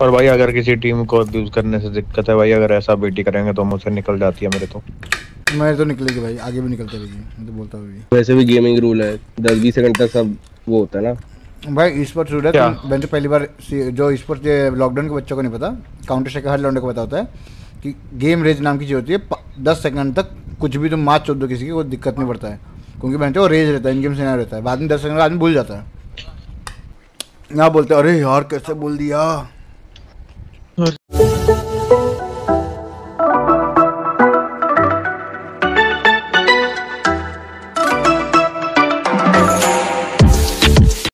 और भाई अगर किसी टीम को अब्यूज करने से दिक्कत है भाई अगर ऐसा बेटी करेंगे तो मुझसे निकल जाती है मेरे तो। मेरे तो निकलेगी भाई आगे भी निकलते रहेगी मैं तो बोलता हूँ वैसे भी गेमिंग रूल है दस बीस सेकंड तक सब वो होता है ना। भाई स्पोर्ट्स रूल है? तुम- मैंने तो पहली बार जो स्पोर्ट्स लॉकडाउन के बच्चों को नहीं पता काउंटर स्ट्राइक हर लौंडे को पता होता है कि गेम रेज नाम की चीज़ होती है दस सेकंड तक कुछ भी तुम मार चोद दो किसी की कोई दिक्कत नहीं पड़ता है। क्योंकि मैंने वो रेज रहता है इन गेम से रहता है बाद में दस सेकंड बाद में भूल जाता है। यहाँ बोलते हैं, अरे यार कैसे बोल दिया? Good.